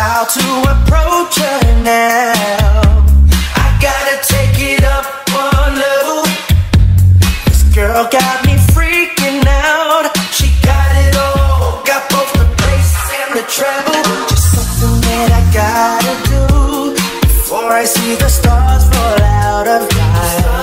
how to approach her now. I gotta take it up one level. This girl got me freaking out. She got it all, got both the bass and the treble. Just something that I gotta do before I see the stars fall out of life.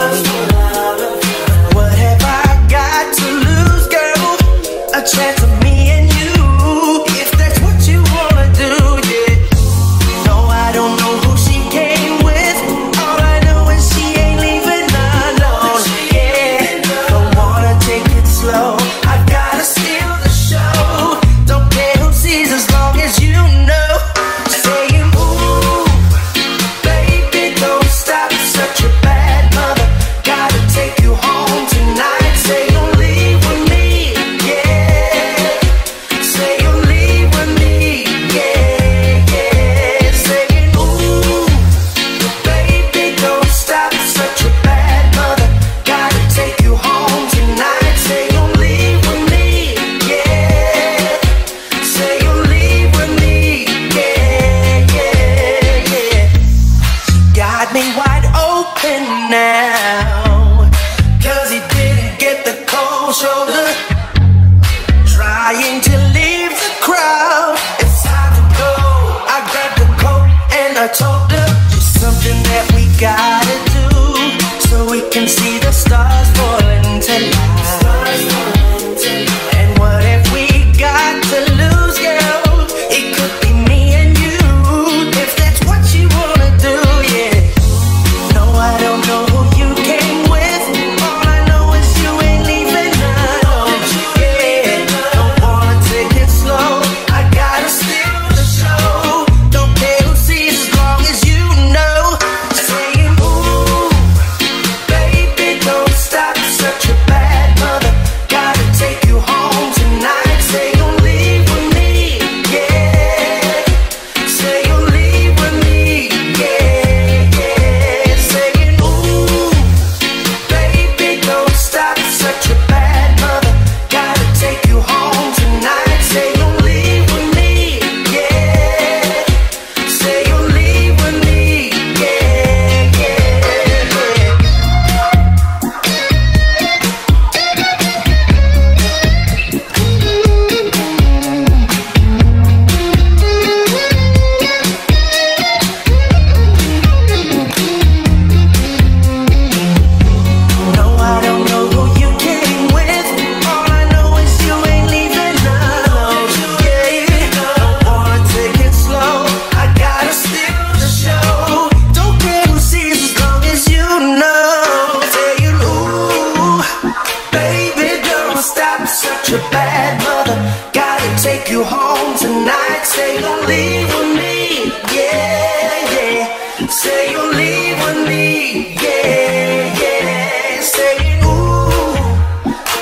take you home tonight. Say you'll leave with me, yeah, yeah. Say you'll leave with me, yeah, yeah. Say, ooh,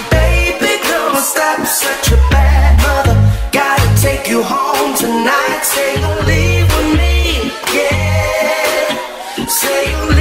baby, don't stop, such a bad mother. Gotta take you home tonight. Say you'll leave with me, yeah. Say you'll